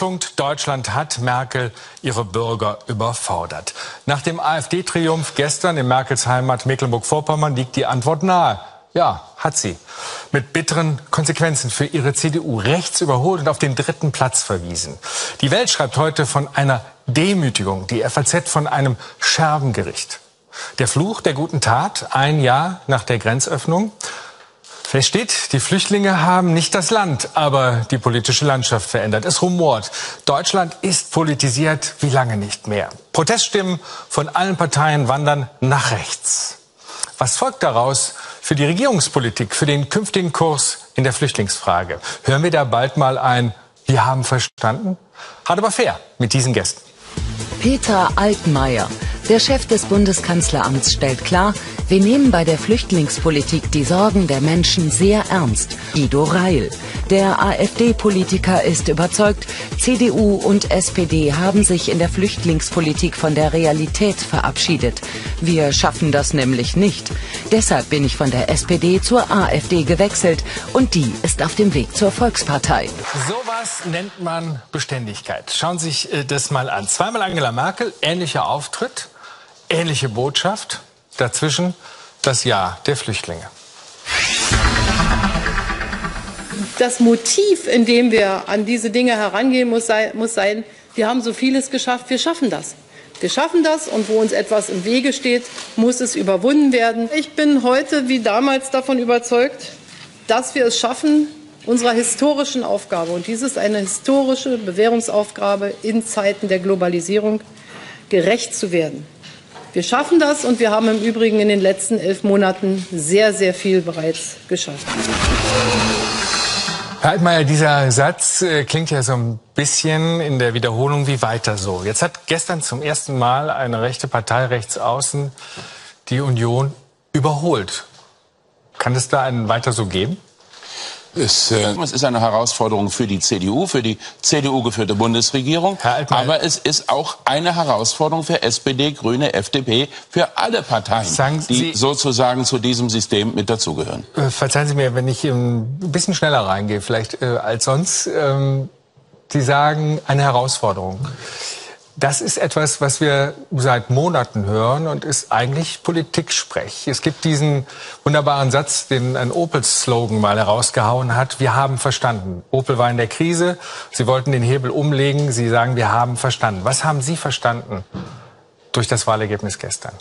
Stichpunkt, Deutschland hat Merkel ihre Bürger überfordert. Nach dem AfD-Triumph gestern in Merkels Heimat Mecklenburg-Vorpommern liegt die Antwort nahe. Ja, hat sie. Mit bitteren Konsequenzen für ihre CDU rechts überholt und auf den dritten Platz verwiesen. Die Welt schreibt heute von einer Demütigung, die FAZ von einem Scherbengericht. Der Fluch der guten Tat, ein Jahr nach der Grenzöffnung. Fest steht, die Flüchtlinge haben nicht das Land, aber die politische Landschaft verändert. Es rumort. Deutschland ist politisiert wie lange nicht mehr. Proteststimmen von allen Parteien wandern nach rechts. Was folgt daraus für die Regierungspolitik, für den künftigen Kurs in der Flüchtlingsfrage? Hören wir da bald mal ein Wir haben verstanden? Hat aber fair mit diesen Gästen. Peter Altmaier, der Chef des Bundeskanzleramts, stellt klar, wir nehmen bei der Flüchtlingspolitik die Sorgen der Menschen sehr ernst. Guido Reil. Der AfD-Politiker ist überzeugt, CDU und SPD haben sich in der Flüchtlingspolitik von der Realität verabschiedet. Wir schaffen das nämlich nicht. Deshalb bin ich von der SPD zur AfD gewechselt und die ist auf dem Weg zur Volkspartei. Sowas nennt man Beständigkeit. Schauen Sie sich äh, das mal an. Zweimal Angela Merkel, ähnlicher Auftritt, ähnliche Botschaft. Dazwischen das Ja der Flüchtlinge. Das Motiv, in dem wir an diese Dinge herangehen, muss sein, muss sein, wir haben so vieles geschafft, wir schaffen das. Wir schaffen das und wo uns etwas im Wege steht, muss es überwunden werden. Ich bin heute wie damals davon überzeugt, dass wir es schaffen, unserer historischen Aufgabe, und dies ist eine historische Bewährungsaufgabe in Zeiten der Globalisierung, gerecht zu werden. Wir schaffen das und wir haben im Übrigen in den letzten elf Monaten sehr, sehr viel bereits geschafft. Herr Altmaier, dieser Satz äh, klingt ja so ein bisschen in der Wiederholung wie weiter so. Jetzt hat gestern zum ersten Mal eine rechte Partei rechts außen die Union überholt. Kann es da einen weiter so geben? Es, äh, es, ist eine Herausforderung für die CDU, für die CDU-geführte Bundesregierung. Aber es ist auch eine Herausforderung für SPD, Grüne, FDP, für alle Parteien, die sozusagen zu diesem System mit dazugehören. Äh, verzeihen Sie mir, wenn ich ein bisschen schneller reingehe, vielleicht äh, als sonst. Ähm, Sie sagen eine Herausforderung. Das ist etwas, was wir seit Monaten hören und ist eigentlich Politik-Sprech. Es gibt diesen wunderbaren Satz, den ein Opel-Slogan mal herausgehauen hat. Wir haben verstanden. Opel war in der Krise. Sie wollten den Hebel umlegen. Sie sagen, wir haben verstanden. Was haben Sie verstanden durch das Wahlergebnis gestern?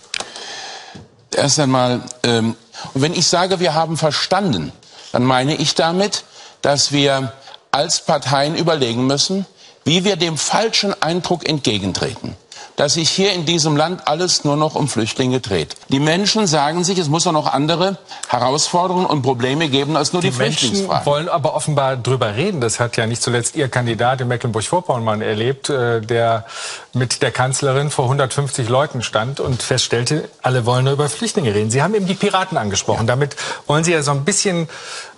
Erst einmal, ähm, wenn ich sage, wir haben verstanden, dann meine ich damit, dass wir als Parteien überlegen müssen, wie wir dem falschen Eindruck entgegentreten dass sich hier in diesem Land alles nur noch um Flüchtlinge dreht. Die Menschen sagen sich, es muss auch noch andere Herausforderungen und Probleme geben als nur die, die Flüchtlingsfrage. Menschen wollen aber offenbar drüber reden. Das hat ja nicht zuletzt Ihr Kandidat in Mecklenburg-Vorpommern erlebt, äh, der mit der Kanzlerin vor 150 Leuten stand und feststellte, alle wollen nur über Flüchtlinge reden. Sie haben eben die Piraten angesprochen. Ja. Damit wollen Sie ja so ein bisschen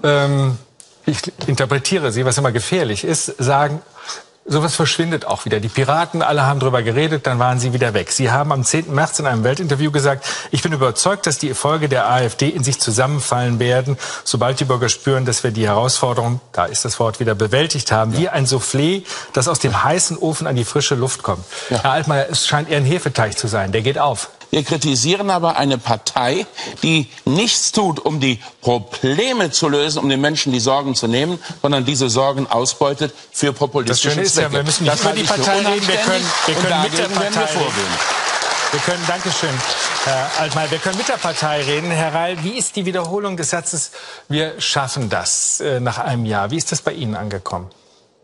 ähm, ich interpretiere sie, was immer gefährlich ist, sagen, sowas verschwindet auch wieder. Die Piraten, alle haben darüber geredet, dann waren sie wieder weg. Sie haben am 10. März in einem Weltinterview gesagt, ich bin überzeugt, dass die Erfolge der AfD in sich zusammenfallen werden, sobald die Bürger spüren, dass wir die Herausforderung, da ist das Wort wieder, bewältigt haben, ja. wie ein Soufflé, das aus dem heißen Ofen an die frische Luft kommt. Ja. Herr Altmaier, es scheint eher ein Hefeteig zu sein, der geht auf. Wir kritisieren aber eine Partei, die nichts tut, um die Probleme zu lösen, um den Menschen die Sorgen zu nehmen, sondern diese Sorgen ausbeutet für populistische Das Schöne ist ja, wir müssen nicht über die Partei reden, wir können, wir können mit der Partei reden. Wir können, Dankeschön, Herr Altmaier, wir können mit der Partei reden. Herr Reil, wie ist die Wiederholung des Satzes, wir schaffen das äh, nach einem Jahr? Wie ist das bei Ihnen angekommen?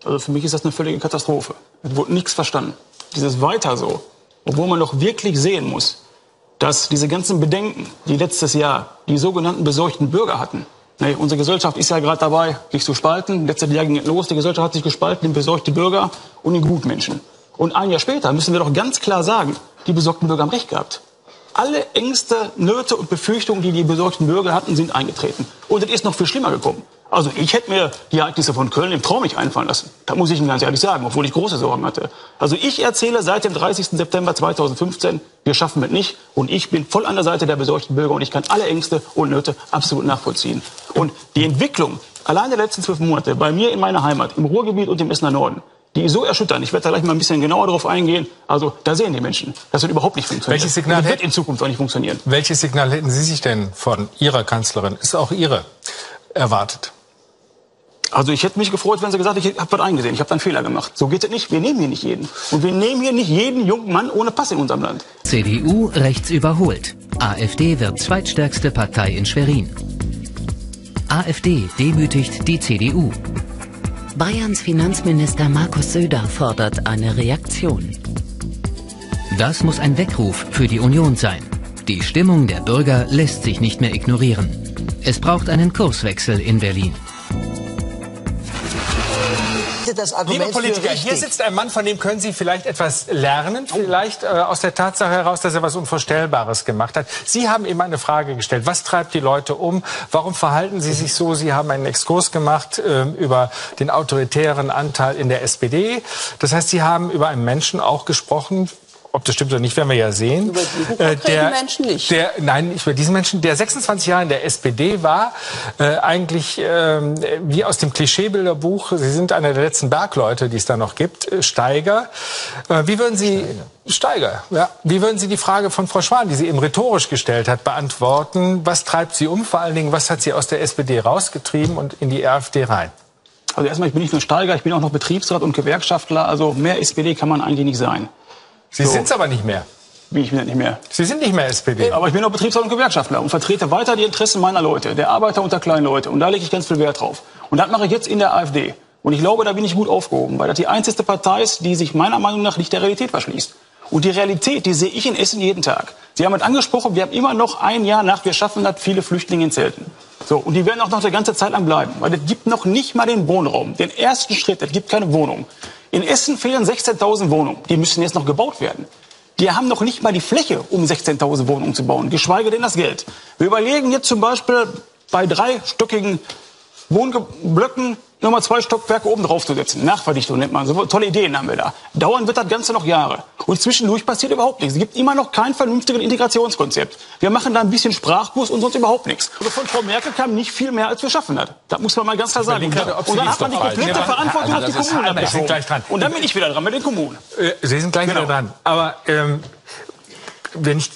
Also für mich ist das eine völlige Katastrophe. Es wurde nichts verstanden. Dieses Weiter so, obwohl man doch wirklich sehen muss, dass diese ganzen Bedenken, die letztes Jahr die sogenannten besorgten Bürger hatten, Nee, unsere Gesellschaft ist ja gerade dabei, sich zu spalten. Letztes Jahr ging es los, die Gesellschaft hat sich gespalten in besorgte Bürger und in Gutmenschen. Und ein Jahr später müssen wir doch ganz klar sagen, die besorgten Bürger haben recht gehabt. Alle Ängste, Nöte und Befürchtungen, die die besorgten Bürger hatten, sind eingetreten. Und es ist noch viel schlimmer gekommen. Also ich hätte mir die Ereignisse von Köln im Traum nicht einfallen lassen. Da muss ich Ihnen ganz ehrlich sagen, obwohl ich große Sorgen hatte. Also ich erzähle seit dem 30. September 2015, wir schaffen es nicht. Und ich bin voll an der Seite der besorgten Bürger und ich kann alle Ängste und Nöte absolut nachvollziehen. Und die Entwicklung allein der letzten zwölf Monate bei mir in meiner Heimat, im Ruhrgebiet und im Essener Norden, die ist so erschütternd. Ich werde da gleich mal ein bisschen genauer darauf eingehen. Also da sehen die Menschen, das wird überhaupt nicht funktionieren. Welches Signal das wird in Zukunft auch nicht funktionieren. Welches Signal hätten Sie sich denn von Ihrer Kanzlerin, ist auch Ihre, erwartet? Also ich hätte mich gefreut, wenn sie gesagt hätte, ich habe was eingesehen, ich habe einen Fehler gemacht. So geht es nicht. Wir nehmen hier nicht jeden. Und wir nehmen hier nicht jeden jungen Mann ohne Pass in unserem Land. CDU rechts überholt. AfD wird zweitstärkste Partei in Schwerin. AfD demütigt die CDU. Bayerns Finanzminister Markus Söder fordert eine Reaktion. Das muss ein Weckruf für die Union sein. Die Stimmung der Bürger lässt sich nicht mehr ignorieren. Es braucht einen Kurswechsel in Berlin das Argument Liebe Politiker, hier sitzt ein Mann, von dem können Sie vielleicht etwas lernen, vielleicht äh, aus der Tatsache heraus, dass er was Unvorstellbares gemacht hat. Sie haben eben eine Frage gestellt. Was treibt die Leute um? Warum verhalten sie sich so? Sie haben einen Exkurs gemacht äh, über den autoritären Anteil in der SPD. Das heißt, Sie haben über einen Menschen auch gesprochen, ob das stimmt oder nicht, werden wir ja sehen. Über diesen äh, der, Menschen nicht. Der, nein, nicht über diesen Menschen, der 26 Jahre in der SPD war, äh, eigentlich äh, wie aus dem Klischeebilderbuch, Sie sind einer der letzten Bergleute, die es da noch gibt, äh, Steiger. Äh, wie würden Sie Steiger. Ja. Wie würden Sie die Frage von Frau Schwan, die sie eben rhetorisch gestellt hat, beantworten? Was treibt sie um? Vor allen Dingen, was hat sie aus der SPD rausgetrieben und in die AfD rein? Also erstmal, ich bin nicht nur Steiger, ich bin auch noch Betriebsrat und Gewerkschaftler. Also mehr SPD kann man eigentlich nicht sein. Sie so. sind es aber nicht mehr. Wie, ich bin nicht mehr. Sie sind nicht mehr SPD. Aber ich bin auch Betriebsrat und Gewerkschaftler und vertrete weiter die Interessen meiner Leute, der Arbeiter und der kleinen Leute. Und da lege ich ganz viel Wert drauf. Und das mache ich jetzt in der AfD. Und ich glaube, da bin ich gut aufgehoben, weil das die einzige Partei ist, die sich meiner Meinung nach nicht der Realität verschließt. Und die Realität, die sehe ich in Essen jeden Tag. Sie haben es angesprochen, wir haben immer noch ein Jahr nach, wir schaffen das, viele Flüchtlinge in Zelten. So, und die werden auch noch eine ganze Zeit lang bleiben, weil es gibt noch nicht mal den Wohnraum, den ersten Schritt, es gibt keine Wohnung. In Essen fehlen 16.000 Wohnungen, die müssen jetzt noch gebaut werden. Die haben noch nicht mal die Fläche, um 16.000 Wohnungen zu bauen, geschweige denn das Geld. Wir überlegen jetzt zum Beispiel bei dreistöckigen Wohnblöcken nochmal zwei Stockwerke oben drauf zu setzen. Nachverdichtung nennt man. So tolle Ideen haben wir da. Dauern wird das Ganze noch Jahre. Und zwischendurch passiert überhaupt nichts. Es gibt immer noch kein vernünftiges Integrationskonzept. Wir machen da ein bisschen Sprachbus und sonst überhaupt nichts. Also von Frau Merkel kam nicht viel mehr, als wir schaffen hat. Das muss man mal ganz klar sagen. Und dann hat man die komplette Verantwortung auf die Kommunen abgeschoben. Und dann bin ich wieder dran mit den Kommunen. Äh, Sie sind gleich genau. wieder dran. Aber ähm, wenn ich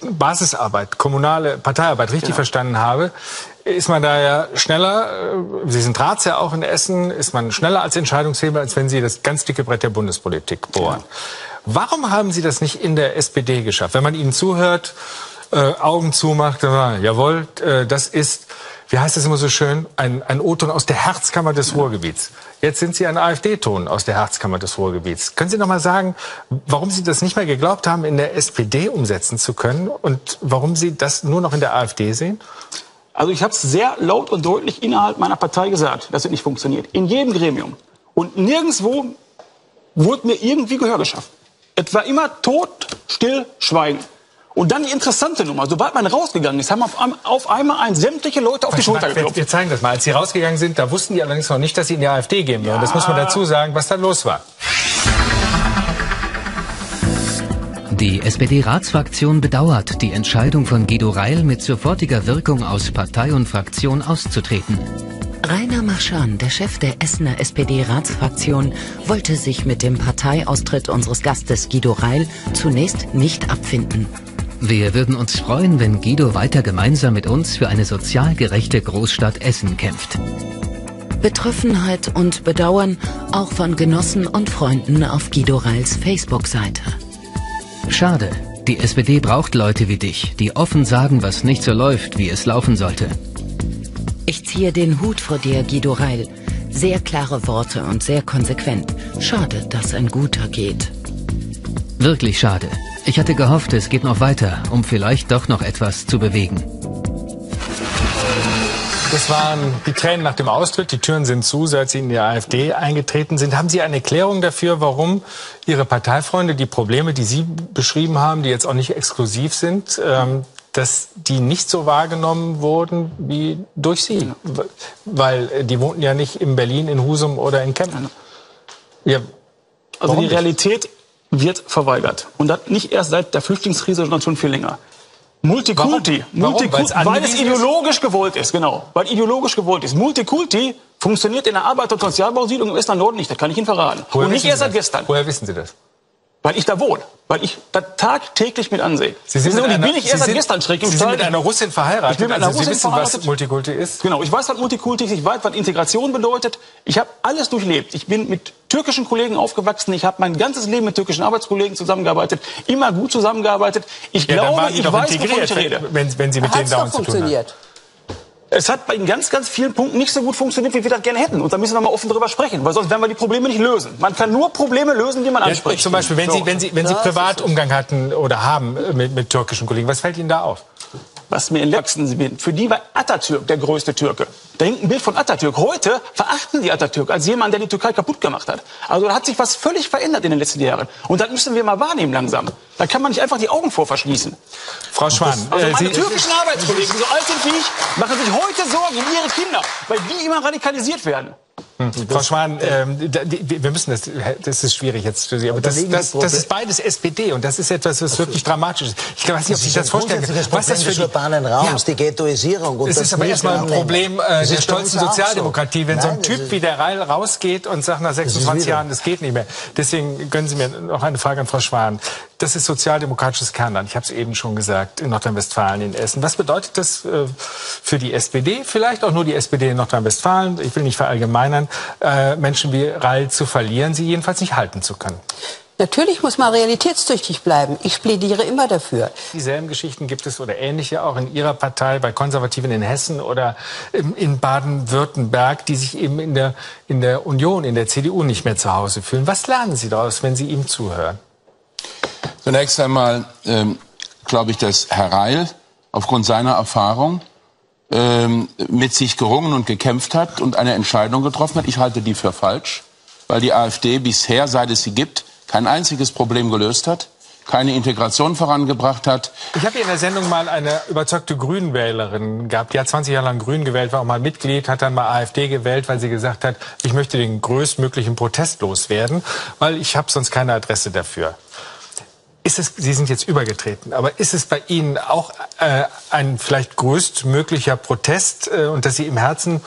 Basisarbeit, kommunale Parteiarbeit richtig ja. verstanden habe, ist man da ja schneller, äh, Sie sind Ratsherr auch in Essen, ist man schneller als Entscheidungsheber, als wenn Sie das ganz dicke Brett der Bundespolitik bohren. Ja. Warum haben Sie das nicht in der SPD geschafft? Wenn man Ihnen zuhört, äh, Augen zumacht, jawohl, äh, das ist wie heißt es immer so schön, ein, ein O-Ton aus der Herzkammer des Ruhrgebiets. Jetzt sind Sie ein AfD-Ton aus der Herzkammer des Ruhrgebiets. Können Sie noch mal sagen, warum Sie das nicht mehr geglaubt haben, in der SPD umsetzen zu können und warum Sie das nur noch in der AfD sehen? Also ich habe es sehr laut und deutlich innerhalb meiner Partei gesagt, dass es nicht funktioniert. In jedem Gremium. Und nirgendwo wurde mir irgendwie Gehör geschafft. Es war immer tot, still, schweigen. Und dann die interessante Nummer. Sobald man rausgegangen ist, haben auf, auf einmal ein sämtliche Leute auf die Schulter geklopft. Wir zeigen das mal. Als Sie rausgegangen sind, da wussten die allerdings noch nicht, dass Sie in die AfD gehen würden. Ja. Das muss man dazu sagen, was da los war. Die SPD-Ratsfraktion bedauert die Entscheidung von Guido Reil mit sofortiger Wirkung aus Partei und Fraktion auszutreten. Rainer Marschan, der Chef der Essener SPD-Ratsfraktion, wollte sich mit dem Parteiaustritt unseres Gastes Guido Reil zunächst nicht abfinden. Wir würden uns freuen, wenn Guido weiter gemeinsam mit uns für eine sozial gerechte Großstadt Essen kämpft. Betroffenheit und Bedauern auch von Genossen und Freunden auf Guido Reils Facebook-Seite. Schade, die SPD braucht Leute wie dich, die offen sagen, was nicht so läuft, wie es laufen sollte. Ich ziehe den Hut vor dir, Guido Reil. Sehr klare Worte und sehr konsequent. Schade, dass ein guter geht. Wirklich schade. Ich hatte gehofft, es geht noch weiter, um vielleicht doch noch etwas zu bewegen. Das waren die Tränen nach dem Austritt. Die Türen sind zu, seit Sie in die AfD eingetreten sind. Haben Sie eine Erklärung dafür, warum Ihre Parteifreunde die Probleme, die Sie beschrieben haben, die jetzt auch nicht exklusiv sind, ähm, dass die nicht so wahrgenommen wurden wie durch Sie? Weil äh, die wohnten ja nicht in Berlin, in Husum oder in Kempten. Ja, also die Realität wird verweigert. Und das nicht erst seit der Flüchtlingskrise, sondern schon viel länger. Multikulti. Warum? Multikulti, Warum? weil es ideologisch gewollt ist, genau. Weil ideologisch gewollt ist. Multikulti funktioniert in der Arbeiter- und Sozialbausiedlung im Estland Norden nicht. Das kann ich Ihnen verraten. Woher und nicht erst seit gestern. Woher wissen Sie das? Weil ich da wohne. Weil ich da tagtäglich mit ansehe. Sie sind, Wissen und ich einer, bin nicht Sie erst seit gestern schräg im Sie sind mit einer Russin verheiratet. Ich bin mit einer also Sie Russin wissen, was verheiratet. Multikulti ist. Genau, ich weiß, was Multikulti ist, ich weiß, was Integration bedeutet. Ich habe alles durchlebt. Ich bin mit türkischen Kollegen aufgewachsen. Ich habe mein ganzes Leben mit türkischen Arbeitskollegen zusammengearbeitet, immer gut zusammengearbeitet. Ich Ja, glaube, ich weiß, wovon ich rede. wenn, wenn Sie mit denen Hat's dauernd zu tun haben. Es hat bei in ganz, ganz vielen Punkten nicht so gut funktioniert, wie wir das gerne hätten. Und da müssen wir mal offen drüber sprechen, weil sonst werden wir die Probleme nicht lösen. Man kann nur Probleme lösen, die man Ja, anspricht. zum Beispiel, wenn So. Sie, wenn Sie, wenn Sie Privatumgang hatten oder haben äh, mit, mit türkischen Kollegen, was fällt Ihnen da auf? was mir entwachsen sind. Für die war Atatürk der größte Türke. Da hängt ein Bild von Atatürk. Heute verachten die Atatürk als jemand, der die Türkei kaputt gemacht hat. Also da hat sich was völlig verändert in den letzten Jahren. Und das müssen wir mal wahrnehmen langsam. Da kann man nicht einfach die Augen vor verschließen. Frau Schwan, Also äh, meine Sie, türkischen Arbeitskollegen, die so alt sind wie ich, machen sich heute Sorgen um ihre Kinder, weil die immer radikalisiert werden. Frau Schwan, ähm, da, die, wir müssen das, das ist schwierig jetzt für Sie, aber da das, das, das ist beides SPD und das ist etwas, was wirklich dramatisch ist. Ich weiß nicht, ob Sie ist das vorstellen können. Was Problem das für die, urbanen Raums, die Ghettoisierung. Und das ist aber erstmal ein. Problem äh, der bei stolzen Sozialdemokratie, wenn so ein Nein, das Typ ist- wie der Reil rausgeht und sagt nach 26 wieder. Jahren, das geht nicht mehr. Deswegen gönnen Sie mir noch eine Frage an Frau Schwan. Das ist sozialdemokratisches Kernland. Ich habe es eben schon gesagt, in Nordrhein-Westfalen, in Essen. Was bedeutet das äh, für die SPD? Vielleicht auch nur die SPD in Nordrhein-Westfalen. Ich will nicht verallgemeinern. Äh, Menschen wie Reil zu verlieren, sie jedenfalls nicht halten zu können. Natürlich muss man realitätstüchtig bleiben. Ich plädiere immer dafür. Dieselben Geschichten gibt es oder ähnliche auch in Ihrer Partei, bei Konservativen in Hessen oder in Baden-Württemberg, die sich eben in der, in der Union, in der CDU nicht mehr zu Hause fühlen. Was lernen Sie daraus, wenn Sie ihm zuhören? Zunächst einmal ähm, glaube ich, dass Herr Reil aufgrund seiner Erfahrung ähm, mit sich gerungen und gekämpft hat und eine Entscheidung getroffen hat. Ich halte die für falsch, weil die AfD bisher, seit es sie gibt, kein einziges Problem gelöst hat, keine Integration vorangebracht hat. Ich habe hier in der Sendung mal eine überzeugte Grünwählerin gehabt. Die hat 20 Jahre lang Grün gewählt, war auch mal Mitglied, hat dann mal AfD gewählt, weil sie gesagt hat, ich möchte den größtmöglichen Protest loswerden, weil ich habe sonst keine Adresse dafür. Ist es, Sie sind jetzt übergetreten, aber ist es bei Ihnen auch äh, ein vielleicht größtmöglicher Protest äh, und dass Sie im Herzen,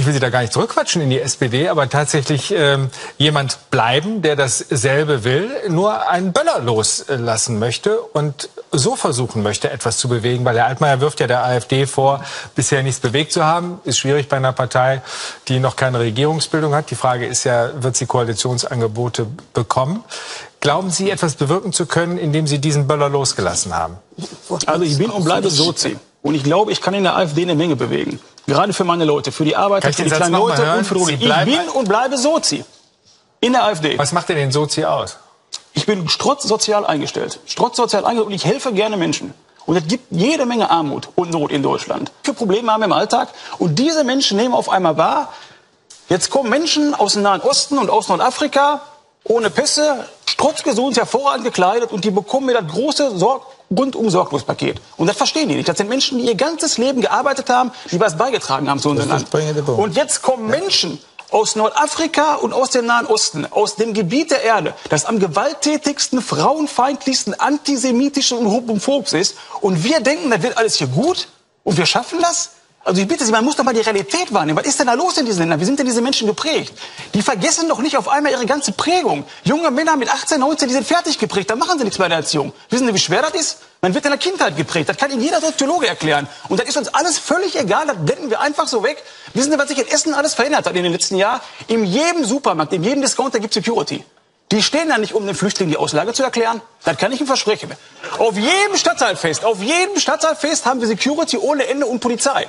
ich will Sie da gar nicht zurückquatschen in die SPD, aber tatsächlich ähm, jemand bleiben, der dasselbe will, nur einen Böller loslassen möchte und so versuchen möchte, etwas zu bewegen, weil Herr Altmaier wirft ja der AfD vor, bisher nichts bewegt zu haben. Ist schwierig bei einer Partei, die noch keine Regierungsbildung hat. Die Frage ist ja, wird sie Koalitionsangebote bekommen? Glauben Sie, etwas bewirken zu können, indem Sie diesen Böller losgelassen haben? Also ich bin und bleibe Sozi. Und ich glaube, ich kann in der AfD eine Menge bewegen. Gerade für meine Leute, für die Arbeiter, für die kleinen Leute und für Sie Ich bin und bleibe Sozi. In der AfD. Was macht denn den Sozi aus? Ich bin strotzsozial eingestellt. Strotzsozial eingestellt und ich helfe gerne Menschen. Und es gibt jede Menge Armut und Not in Deutschland. Für Probleme haben wir im Alltag. Und diese Menschen nehmen auf einmal wahr, jetzt kommen Menschen aus dem Nahen Osten und aus Nordafrika ohne Pässe, strotzgesund, hervorragend gekleidet und die bekommen mir das große Sorg rundum Sorglospaket. Und das verstehen die nicht. Das sind Menschen, die ihr ganzes Leben gearbeitet haben, die was beigetragen haben zu unserem Land. Und jetzt kommen Menschen aus Nordafrika und aus dem Nahen Osten, aus dem Gebiet der Erde, das am gewalttätigsten, frauenfeindlichsten, antisemitischen und homophobs ist. Und wir denken, das wird alles hier gut und wir schaffen das? Also ich bitte Sie, man muss doch mal die Realität wahrnehmen. Was ist denn da los in diesen Ländern? Wie sind denn diese Menschen geprägt? Die vergessen doch nicht auf einmal ihre ganze Prägung. Junge Männer mit 18, 19, die sind fertig geprägt. Da machen sie nichts bei der Erziehung. Wissen Sie, wie schwer das ist? Man wird in der Kindheit geprägt. Das kann Ihnen jeder Soziologe erklären. Und das ist uns alles völlig egal. Das blenden wir einfach so weg. Wissen Sie, was sich in Essen alles verändert hat in den letzten Jahren? In jedem Supermarkt, in jedem Discounter gibt Security. Die stehen da nicht, um den Flüchtlingen die Auslage zu erklären. Das kann ich Ihnen versprechen. Auf jedem Stadtteilfest, auf jedem Stadtteilfest haben wir Security ohne Ende und Polizei.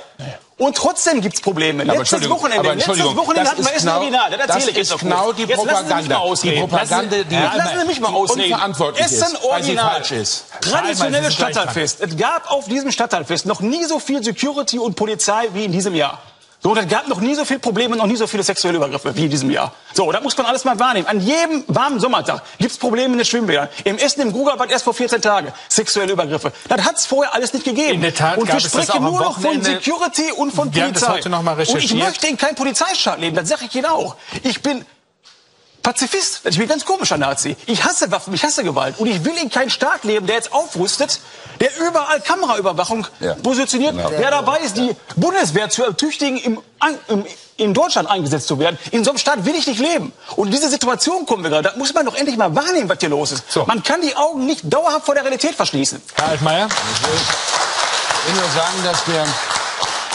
Und trotzdem gibt's Probleme. Aber letztes Wochenende, aber letztes Wochenende hatten wir ist Essen genau- Original. Das erzähle ich ist jetzt genau die Jetzt lassen Sie mich Propaganda. mal ausreden. Die Propaganda, die- Jetzt lassen Sie mich mal ausreden. unverantwortlich ist, Essen weil sie Original. ist. Traditionelles Stadtteilfest. Es gab auf diesem Stadtteilfest noch nie so viel Security und Polizei wie in diesem Jahr. So, es gab noch nie so viele Probleme, noch nie so viele sexuelle Übergriffe wie in diesem Jahr. So, das muss man alles mal wahrnehmen. An jedem warmen Sommertag gibt's Probleme in den Schwimmbädern. Im Essen im Grugerbad erst vor 14 Tagen. Sexuelle Übergriffe. Das hat's vorher alles nicht gegeben. In der Tat und wir das sprechen nur noch von. Security und von das Polizei. und ich möchte in keinem Polizeistaat leben. Das sage ich Ihnen auch. Ich bin Pazifist. Ich bin ein ganz komischer Nazi. Ich hasse Waffen, ich hasse Gewalt. Und ich will in keinen Staat leben, der jetzt aufrüstet, der überall Kameraüberwachung Ja. positioniert, Genau. der dabei ist, die Bundeswehr zu ertüchtigen, im, im, in Deutschland eingesetzt zu werden. In so einem Staat will ich nicht leben. Und in diese Situation kommen wir gerade. Da muss man doch endlich mal wahrnehmen, was hier los ist. So. Man kann die Augen nicht dauerhaft vor der Realität verschließen. Herr Altmaier? Ich will nur sagen, dass wir,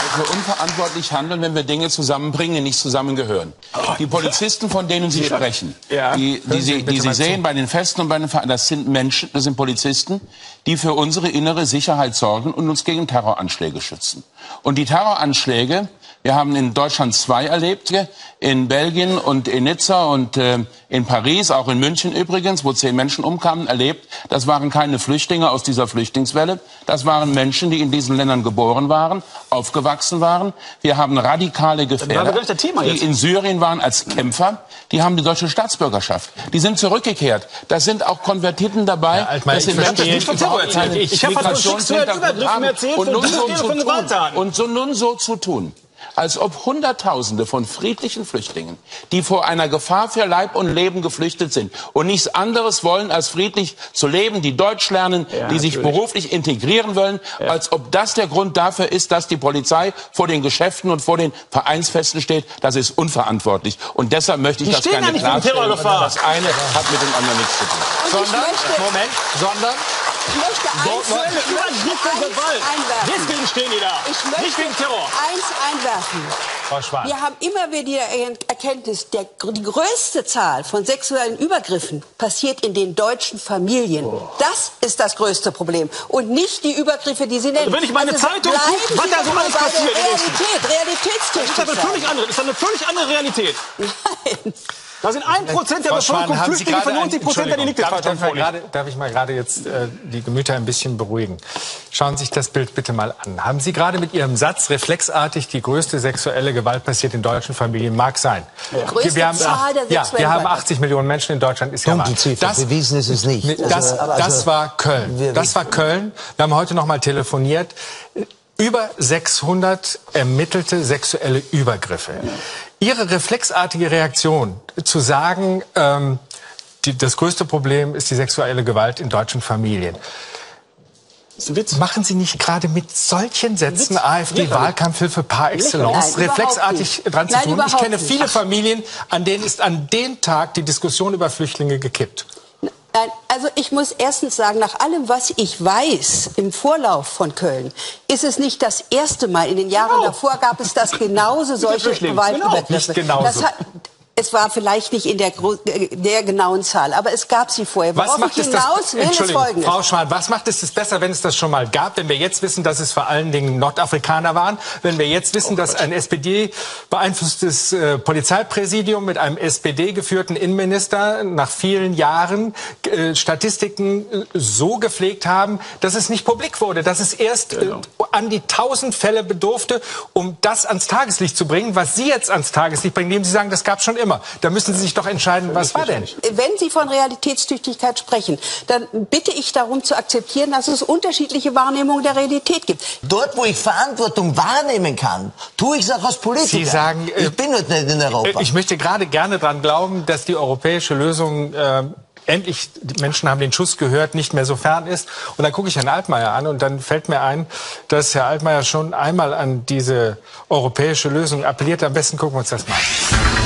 dass wir unverantwortlich handeln, wenn wir Dinge zusammenbringen, die nicht zusammengehören. Die Polizisten, von denen Sie sprechen, Ja. die, die Sie die Sie sehen bei den Festen und bei den Vereinen, das sind Menschen, das sind Polizisten, die für unsere innere Sicherheit sorgen und uns gegen Terroranschläge schützen. Und die Terroranschläge, wir haben in Deutschland zwei erlebt, in Belgien und in Nizza und äh, in Paris, auch in München übrigens, wo zehn Menschen umkamen, erlebt. Das waren keine Flüchtlinge aus dieser Flüchtlingswelle. Das waren Menschen, die in diesen Ländern geboren waren, aufgewachsen waren. Wir haben radikale Gefährder, die in Syrien waren als Kämpfer. Die haben die deutsche Staatsbürgerschaft. Die sind zurückgekehrt. Da sind auch Konvertiten dabei. Herr Altmaier, das sind ich Menschen, verstehe- die erzählt. keinen Ich hab von sexuellen Übergriffen erzählt, Und zu von tun, Gewalttaten. und so nun so zu tun, als ob Hunderttausende von friedlichen Flüchtlingen, die vor einer Gefahr für Leib und Leben geflüchtet sind und nichts anderes wollen, als friedlich zu leben, die Deutsch lernen, Ja, die sich natürlich. beruflich integrieren wollen, als ob das der Grund dafür ist, dass die Polizei vor den Geschäften und vor den Vereinsfesten steht. Das ist unverantwortlich. Und deshalb möchte ich Die das stehen gerne ja klarstellen. Das eine hat mit dem anderen nichts zu tun. Möchte, Moment, sondern ich möchte eins Gewalt. einwerfen. Stehen die da. Ich möchte Nicht wegen Terror. eins einwerfen. Frau Schwan. Wir haben immer wieder die Erkenntnis, der, die größte Zahl von sexuellen Übergriffen passiert in den deutschen Familien. Das ist das größte Problem. Und nicht die Übergriffe, die Sie nennen. Also wenn ich meine Also Zeitung gucke, was da so alles passiert Essen. Realität, Das ist eine völlig andere, das ist eine völlig andere Realität. Nein. Da sind ein Prozent der Bevölkerung Flüchtlinge, von 90 Prozent der Delikte darf, darf, ich mal vorliegen. gerade, darf ich mal gerade jetzt äh, die Gemüter ein bisschen beruhigen? Schauen Sie sich das Bild bitte mal an. Haben Sie gerade mit Ihrem Satz reflexartig die größte sexuelle Gewalt passiert in deutschen Familien? Mag sein. Größte wir haben, Zahl der ja, wir haben Gewalt. 80 Millionen Menschen in Deutschland. Ist ja. Dunkelziffer, bewiesen ist es nicht. Nee, Das, Also, das also, war Köln. wir- Das war Köln. Wir haben heute noch mal telefoniert. Über 600 ermittelte sexuelle Übergriffe. Ihre reflexartige Reaktion zu sagen, ähm, die, das größte Problem ist die sexuelle Gewalt in deutschen Familien. Witz. Machen Sie nicht gerade mit solchen Sätzen AfD-Wahlkampfhilfe par excellence Nein, reflexartig nicht. dran zu Nein, tun? Ich kenne viele Familien, an denen ist an dem Tag die Diskussion über Flüchtlinge gekippt. Nein, also ich muss erstens sagen, nach allem, was ich weiß im Vorlauf von Köln, ist es nicht das erste Mal. In den Jahren Genau. davor gab es das genauso solche. Gewaltübergriffe. Nicht genauso. Das es war vielleicht nicht in der, äh, der genauen Zahl, aber es gab sie vorher. Was Worauf macht ich es das, hinaus will, ist Entschuldigung, Folgendes. Frau Schwan, was macht es das besser, wenn es das schon mal gab, wenn wir jetzt wissen, dass es vor allen Dingen Nordafrikaner waren, wenn wir jetzt wissen, dass ein SPD beeinflusstes äh, Polizeipräsidium mit einem SPD geführten Innenminister nach vielen Jahren äh, Statistiken äh, so gepflegt haben, dass es nicht publik wurde, dass es erst äh, an die tausend Fälle bedurfte, um das ans Tageslicht zu bringen, was Sie jetzt ans Tageslicht bringen, indem Sie sagen, das gab schon immer. Da müssen Sie sich doch entscheiden, was war denn? Wenn Sie von Realitätstüchtigkeit sprechen, dann bitte ich darum zu akzeptieren, dass es unterschiedliche Wahrnehmungen der Realität gibt. Dort, wo ich Verantwortung wahrnehmen kann, tue ich es auch als Politiker. Sie sagen, äh, ich bin nicht in Europa. Ich möchte gerade gerne daran glauben, dass die europäische Lösung äh, endlich, die Menschen haben den Schuss gehört, nicht mehr so fern ist. Und dann gucke ich Herrn Altmaier an und dann fällt mir ein, dass Herr Altmaier schon einmal an diese europäische Lösung appelliert. Am besten gucken wir uns das mal an.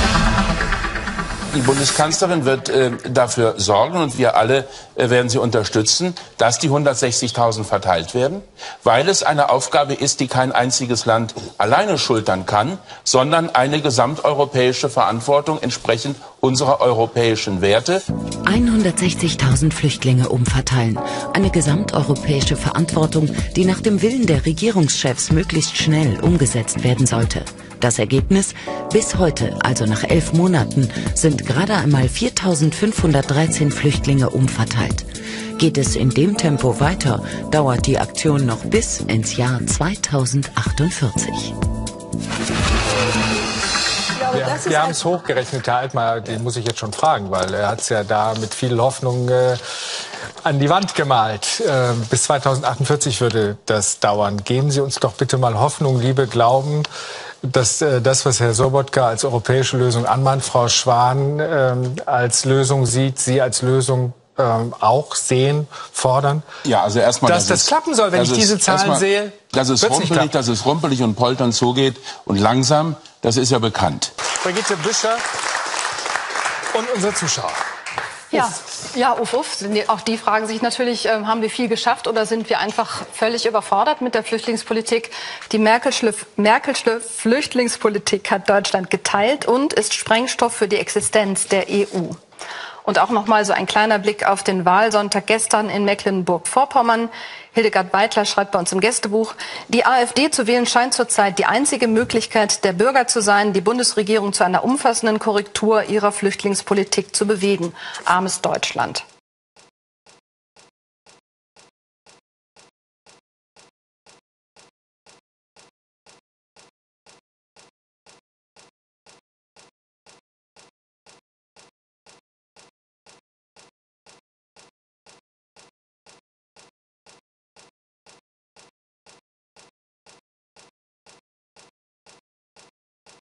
Die Bundeskanzlerin wird äh, dafür sorgen und wir alle äh, werden sie unterstützen, dass die 160.000 verteilt werden, weil es eine Aufgabe ist, die kein einziges Land alleine schultern kann, sondern eine gesamteuropäische Verantwortung entsprechend unserer europäischen Werte. 160.000 Flüchtlinge umverteilen. Eine gesamteuropäische Verantwortung, die nach dem Willen der Regierungschefs möglichst schnell umgesetzt werden sollte. Das Ergebnis? Bis heute, also nach elf Monaten, sind gerade einmal 4.513 Flüchtlinge umverteilt. Geht es in dem Tempo weiter, dauert die Aktion noch bis ins Jahr 2048. Wir, wir haben es hochgerechnet, Herr Altmaier, den muss ich jetzt schon fragen, weil er hat es ja da mit viel Hoffnung äh, an die Wand gemalt. Äh, bis 2048 würde das dauern. Geben Sie uns doch bitte mal Hoffnung, Liebe, Glauben, dass äh, das, was Herr Sobotka als europäische Lösung anmahnt, Frau Schwan ähm, als Lösung sieht, Sie als Lösung ähm, auch sehen, fordern, Ja, also erstmal, dass das es- klappen soll, wenn ich es diese Zahlen erstmal- sehe. Dass es, rumpelig, dass es rumpelig und poltern zugeht und langsam, das ist ja bekannt. Brigitte Büscher und unsere Zuschauer. Ja, ja, uff, uff. Auch die fragen sich natürlich, ähm, haben wir viel geschafft oder sind wir einfach völlig überfordert mit der Flüchtlingspolitik? Die Merkelsche, Merkelsche Flüchtlingspolitik hat Deutschland geteilt und ist Sprengstoff für die Existenz der EU. Und auch noch mal so ein kleiner Blick auf den Wahlsonntag gestern in Mecklenburg-Vorpommern. Hildegard Beitler schreibt bei uns im Gästebuch, die AfD zu wählen scheint zurzeit die einzige Möglichkeit der Bürger zu sein, die Bundesregierung zu einer umfassenden Korrektur ihrer Flüchtlingspolitik zu bewegen. Armes Deutschland.